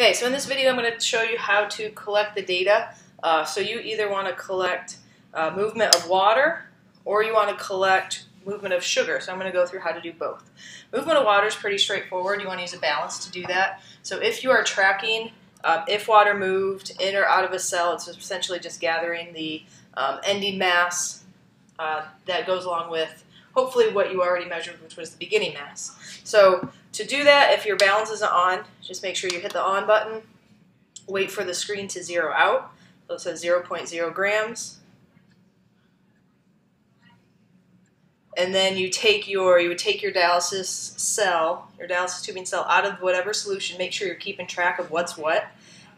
Okay, so in this video I'm going to show you how to collect the data. Uh, so you either want to collect uh, movement of water or you want to collect movement of sugar. So I'm going to go through how to do both. Movement of water is pretty straightforward. You want to use a balance to do that. So if you are tracking um, if water moved in or out of a cell, it's essentially just gathering the um, ending mass uh, that goes along with hopefully what you already measured, which was the beginning mass. So to do that, if your balance isn't on, just make sure you hit the on button, wait for the screen to zero out. So it says 0.0 grams. And then you take your you would take your dialysis cell, your dialysis tubing cell out of whatever solution. Make sure you're keeping track of what's what,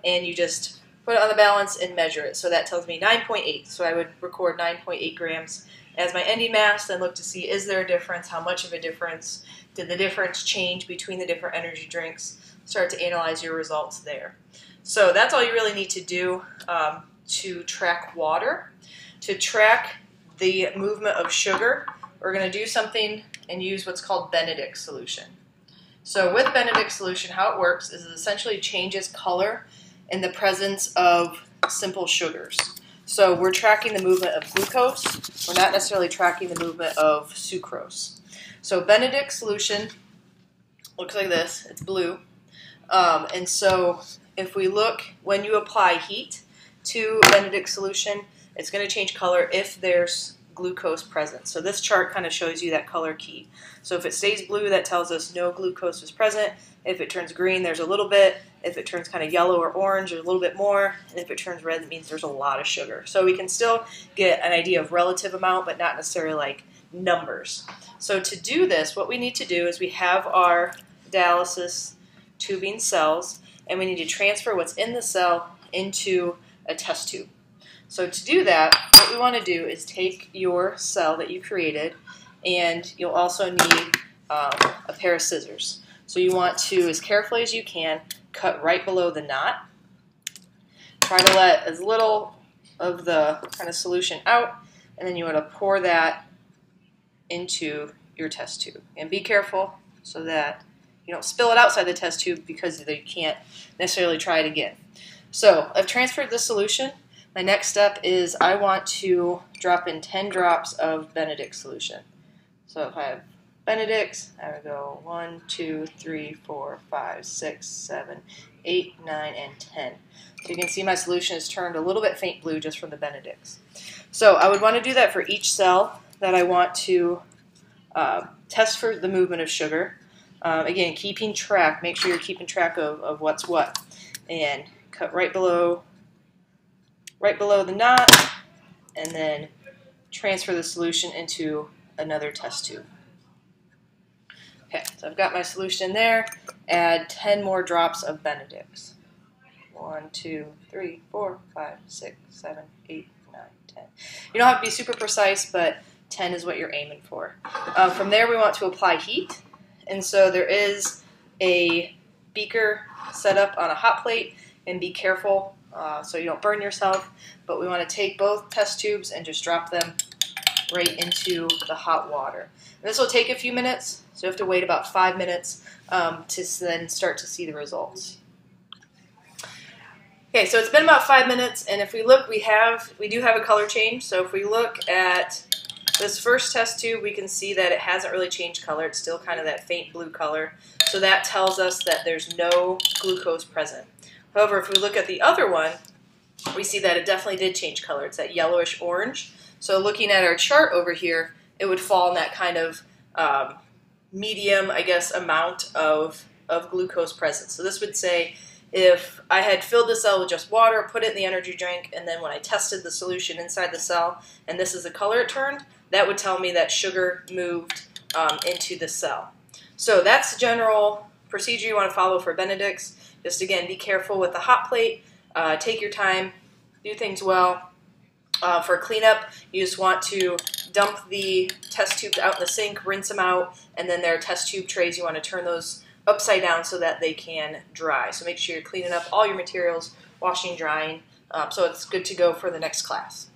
and you just put it on the balance and measure it. So that tells me 9.8. So I would record 9.8 grams as my ending mass, then look to see is there a difference, how much of a difference, did the difference change between the different energy drinks, start to analyze your results there. So that's all you really need to do um, to track water. To track the movement of sugar, we're going to do something and use what's called Benedict solution. So with Benedict solution, how it works is it essentially changes color in the presence of simple sugars. So we're tracking the movement of glucose. We're not necessarily tracking the movement of sucrose. So Benedict solution looks like this. It's blue. Um, and so if we look, when you apply heat to Benedict solution, it's going to change color if there's glucose present. So this chart kind of shows you that color key. So if it stays blue, that tells us no glucose is present. If it turns green, there's a little bit. If it turns kind of yellow or orange, there's a little bit more. And if it turns red, that means there's a lot of sugar. So we can still get an idea of relative amount, but not necessarily like numbers. So to do this, what we need to do is we have our dialysis tubing cells, and we need to transfer what's in the cell into a test tube. So to do that, what we want to do is take your cell that you created, and you'll also need um, a pair of scissors. So you want to, as carefully as you can, cut right below the knot. Try to let as little of the kind of solution out, and then you want to pour that into your test tube. And be careful so that you don't spill it outside the test tube because you can't necessarily try it again. So I've transferred the solution my next step is I want to drop in 10 drops of Benedict solution. So if I have Benedict's, I would go 1, 2, 3, 4, 5, 6, 7, 8, 9, and 10. So you can see my solution is turned a little bit faint blue just from the Benedict's. So I would want to do that for each cell that I want to uh, test for the movement of sugar. Um, again, keeping track, make sure you're keeping track of, of what's what. And cut right below right below the knot, and then transfer the solution into another test tube. Okay, so I've got my solution there. Add 10 more drops of Benedict's. 1, 2, 3, 4, 5, 6, 7, 8, 9, 10. You don't have to be super precise, but 10 is what you're aiming for. Uh, from there, we want to apply heat. And so there is a beaker set up on a hot plate, and be careful uh, so you don't burn yourself. But we want to take both test tubes and just drop them right into the hot water. And this will take a few minutes, so you have to wait about five minutes um, to then start to see the results. Okay, so it's been about five minutes, and if we look, we have we do have a color change. So if we look at this first test tube, we can see that it hasn't really changed color. It's still kind of that faint blue color. So that tells us that there's no glucose present. However, if we look at the other one, we see that it definitely did change color. It's that yellowish orange. So looking at our chart over here, it would fall in that kind of um, medium, I guess, amount of, of glucose present. So this would say if I had filled the cell with just water, put it in the energy drink, and then when I tested the solution inside the cell, and this is the color it turned, that would tell me that sugar moved um, into the cell. So that's the general procedure you want to follow for Benedict's. Just again, be careful with the hot plate. Uh, take your time. Do things well. Uh, for cleanup, you just want to dump the test tubes out in the sink, rinse them out, and then there are test tube trays. You want to turn those upside down so that they can dry. So make sure you're cleaning up all your materials, washing, drying, um, so it's good to go for the next class.